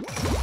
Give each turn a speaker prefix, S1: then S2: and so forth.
S1: you